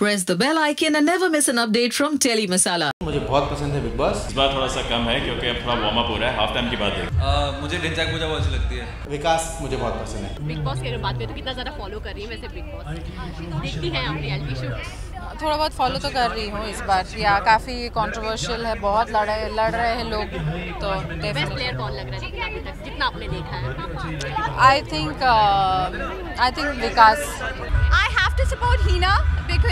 Press the bell icon and never miss an update from Telly Masala. मुझे बहुत पसंद है बिग बॉस इस बार थोड़ा सा कम है क्योंकि अब थोड़ा वार्म अप हो रहा है। हाफ़ टाइम की बात है आ, मुझे ढिंचाक पूजा बहुत अच्छी लगती है। विकास मुझे बहुत पसंद है। बिग बॉस की बात करें तो कितना ज़्यादा फॉलो कर रही है वैसे बिग बॉस देखती हैं आप रियलिटी शो थोड़ा बहुत फॉलो तो कर रही हूँ इस बार। या काफ़ी कंट्रोवर्शियल है बहुत लड़े लड़ रहे हैं लोग तो बेस्ट प्लेयर कौन लग रहा है जितना अभी तक जितना आपने देखा है? I think I think Vikas. Have to support Hina because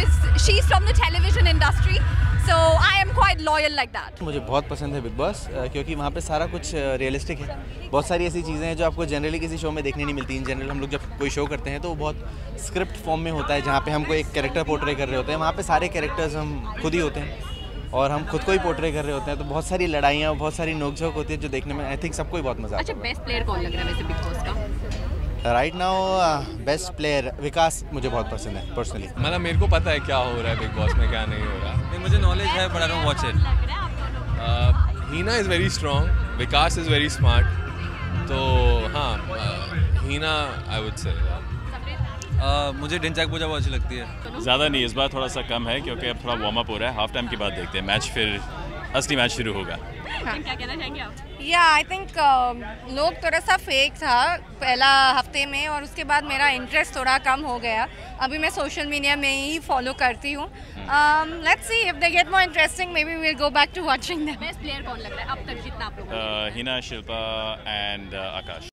she's from the television industry. So I am quite loyal like that. मुझे बहुत पसंद है बिग बॉस क्योंकि वहाँ पे सारा कुछ रियलिस्टिक है। बहुत सारी ऐसी चीज़ें हैं जो आपको जनरली किसी शो में देखने नहीं मिलती। इन जनरल हम लोग जब कोई शो करते हैं तो वो बहुत स्क्रिप्ट फॉर्म में होता है जहाँ पे हमको एक कैरेक्टर पोर्ट्रे कर रहे होते हैं। वहाँ पे सारे कैरेक्टर्स हम खुद ही होते हैं और हम खुद को ही पोर्ट्रे कर रहे होते हैं। तो बहुत सारी लड़ाइयाँ बहुत सारी नोकझोंक होती है जो देखने में आई थिंक सबको ही बहुत मज़ा आता अच्छा बेस्ट प्लेयर कौन लग रहा है वैसे बिग बॉस का? है right now best player Vikas मुझे बहुत पसंद है पर्सनली मतलब मेरे को पता है क्या हो रहा है बिग बॉस में क्या नहीं हो रहा। नहीं मुझे नॉलेज है but I don't watch it लग रहा है आप दोनों Hina is very strong Vikas is very smart तो हाँ हीना आई वुड से मुझे ढिंचाक पूजा बहुत अच्छी लगती है। ज़्यादा नहीं इस बार थोड़ा सा कम है क्योंकि अब थोड़ा वार्म अप हो रहा है। हाफ़ टाइम के बाद देखते हैं। मैच फिर असली मैच शुरू होगा। क्या कहना चाहेंगे आप? या आई थिंक लोग थोड़ा सा फेक था पहला हफ़्ते में और उसके बाद मेरा इंटरेस्ट थोड़ा कम हो गया। अभी मैं सोशल मीडिया में ही फॉलो करती हूँ। Let's see if they get more interesting maybe will go back to watching the best player कौन लग रहा है? अब तक जितना आप लोगों हिना शिल्पा एंड आकाश